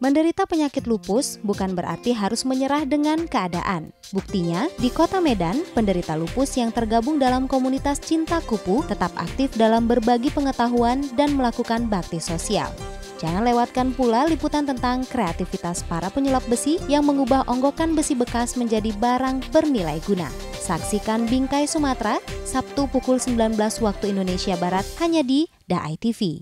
Menderita penyakit lupus bukan berarti harus menyerah dengan keadaan. Buktinya, di kota Medan, penderita lupus yang tergabung dalam komunitas cinta kupu tetap aktif dalam berbagi pengetahuan dan melakukan bakti sosial. Jangan lewatkan pula liputan tentang kreativitas para penyulap besi yang mengubah onggokan besi bekas menjadi barang bernilai guna. Saksikan Bingkai Sumatera, Sabtu pukul 19 waktu Indonesia Barat hanya di DAI TV.